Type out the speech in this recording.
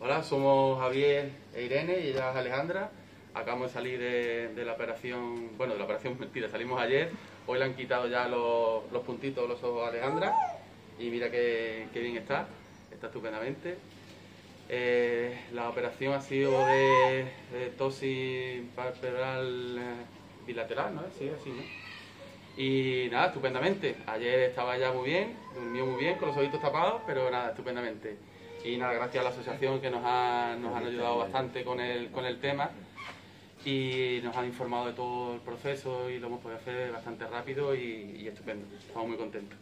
Hola, somos Javier e Irene y ella es Alejandra. Acabamos de salir de, la operación, bueno, de la operación mentira, salimos ayer. Hoy le han quitado ya los, puntitos de los ojos a Alejandra y mira qué, bien está, está estupendamente. Eh, la operación ha sido de, de tosis palpebral eh, bilateral, ¿no? Sí, así, ¿no? Y nada, estupendamente. Ayer estaba ya muy bien, durmió muy bien con los ojitos tapados, pero nada, estupendamente. Y nada, gracias a la asociación que nos, ha, nos han ayudado bastante con el, con el tema y nos han informado de todo el proceso y lo hemos podido hacer bastante rápido y, y estupendo. Estamos muy contentos.